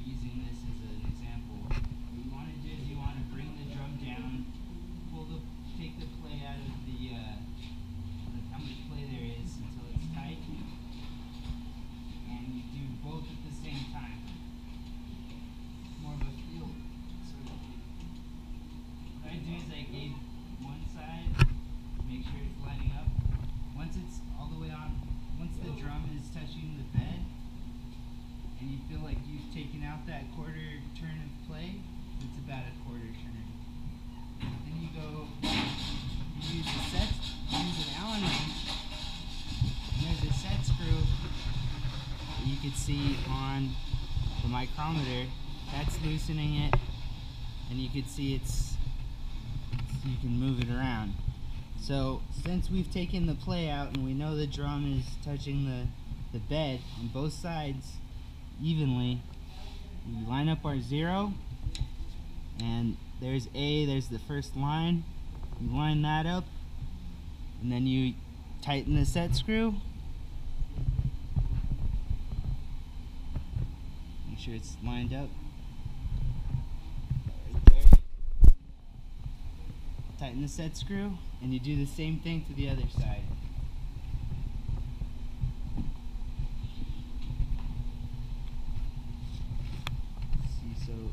using this as an example. What you want to do is you want to bring the drum down, pull the, take the play out of the, uh, how much play there is until it's tight, and you do both at the same time. More of a feel sort of. What I do is I gauge one side, make sure it's lining up. Once it's all the way on, once the drum is touching the bed, you feel like you've taken out that quarter turn of play, it's about a quarter turn. Then you go, you use a set, use an Allen wrench, there's a set screw you can see on the micrometer. That's loosening it, and you can see it's, you can move it around. So since we've taken the play out and we know the drum is touching the, the bed on both sides evenly, we line up our zero and there's A, there's the first line. You line that up and then you tighten the set screw. Make sure it's lined up. Right tighten the set screw and you do the same thing to the other side. See, so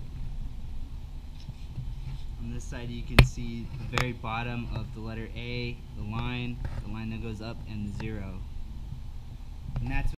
on this side you can see the very bottom of the letter A, the line, the line that goes up, and the zero. And that's